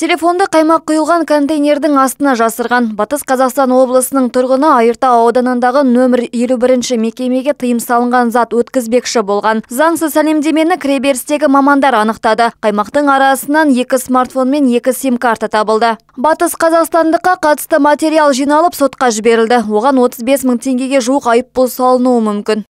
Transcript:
Телефонды қаймақ құйылған контейнердің астына жасырған. Батыс Қазақстан облысының тұрғыны Айырта ауданындағы нөмір 51-ші мекемеге тыйым салынған зат өткізбекші болған. Заңсыз сәлемдемені кіреберістегі мамандар анықтады. Қаймақтың арасынан екі смартфон мен екі сим-карта табылды. Батыс Қазақстандыққа қатысты материал жиналып сотқа жіберілді. Оған 35 мың теңгеге жуық айыппұл салынуы мүмкін.